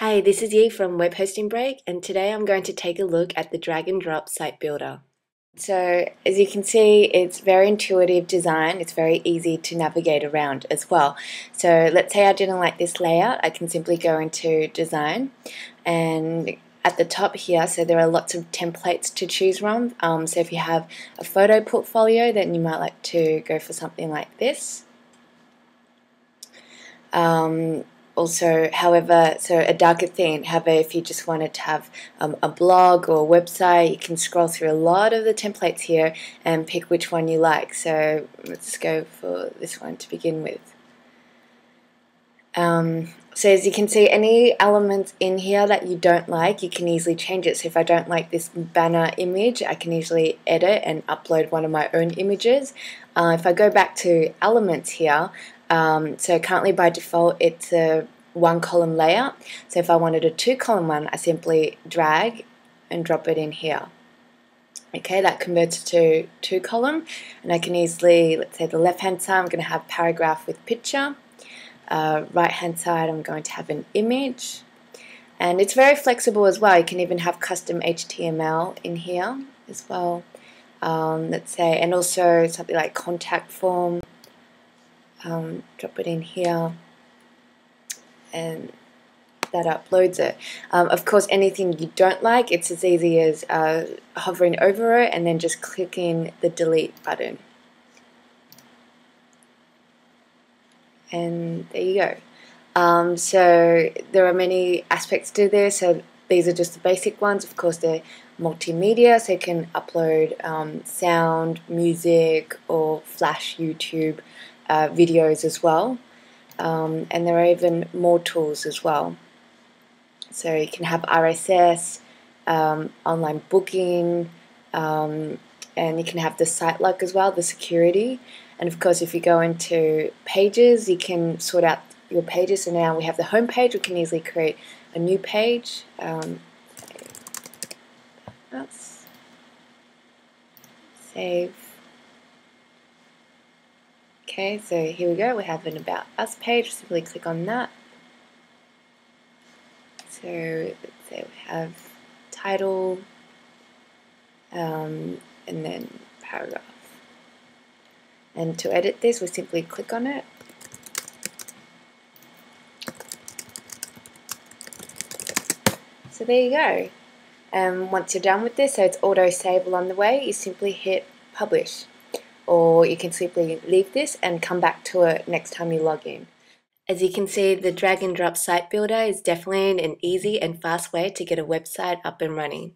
Hi, this is Yi from Web Hosting Break, and today I'm going to take a look at the drag and drop site builder. So, as you can see, it's very intuitive design. It's very easy to navigate around as well. So, let's say I didn't like this layout, I can simply go into design and at the top here, so there are lots of templates to choose from. Um, so, if you have a photo portfolio, then you might like to go for something like this. Um, also, however, so a darker theme. However, if you just wanted to have um, a blog or a website, you can scroll through a lot of the templates here and pick which one you like. So let's go for this one to begin with. Um, so as you can see, any elements in here that you don't like, you can easily change it. So if I don't like this banner image, I can easily edit and upload one of my own images. Uh, if I go back to elements here, um, so currently by default it's a one column layout. So if I wanted a two column one, I simply drag and drop it in here. Okay, that converts to two column and I can easily, let's say the left hand side, I'm going to have paragraph with picture. Uh, right hand side, I'm going to have an image. And it's very flexible as well. You can even have custom HTML in here as well. Um, let's say, and also something like contact form um, drop it in here and that uploads it. Um, of course, anything you don't like, it's as easy as uh, hovering over it and then just clicking the delete button. And there you go. Um, so there are many aspects to this. So these are just the basic ones. Of course, they're multimedia, so you can upload um, sound, music, or flash YouTube uh, videos as well. Um, and there are even more tools as well. So you can have RSS, um, online booking, um, and you can have the SiteLock as well, the security. And of course, if you go into pages, you can sort out your pages. So now we have the home page, we can easily create a new page. Um, save Okay, so here we go. We have an About Us page. Simply click on that. So let's say we have title um, and then paragraph. And to edit this, we simply click on it. So there you go. Um, once you're done with this, so it's auto save along the way, you simply hit publish or you can simply leave this and come back to it next time you log in. As you can see, the drag and drop site builder is definitely an easy and fast way to get a website up and running.